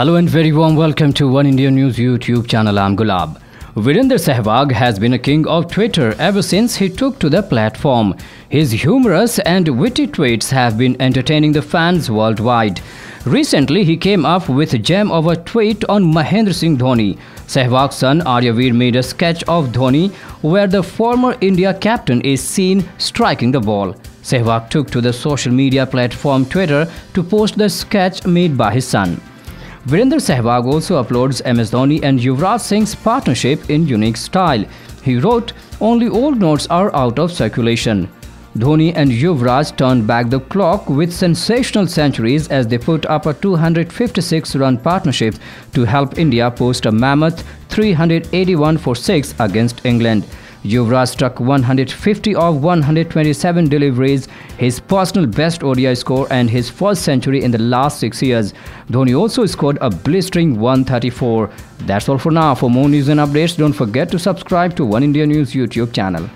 Hello and very warm welcome to Oneindia News YouTube channel. I'm Gulab. Virender Sehwag has been a king of Twitter ever since he took to the platform. His humorous and witty tweets have been entertaining the fans worldwide. Recently, he came up with a gem of a tweet on Mahendra Singh Dhoni. Sehwag's son Aaryavir made a sketch of Dhoni where the former India captain is seen striking the ball. Sehwag took to the social media platform Twitter to post the sketch made by his son. Virender Sehwag also uploads MS Dhoni and Yuvraj Singh's partnership in unique style. He wrote, Only old notes are out of circulation. Dhoni and Yuvraj turned back the clock with sensational centuries as they put up a 256 run partnership to help India post a mammoth 381 for 6 against England. Yuvraj struck 150 of 127 deliveries, his personal best ODI score and his first century in the last six years. Dhoni also scored a blistering 134. That's all for now. For more news and updates, don't forget to subscribe to Oneindia News YouTube channel.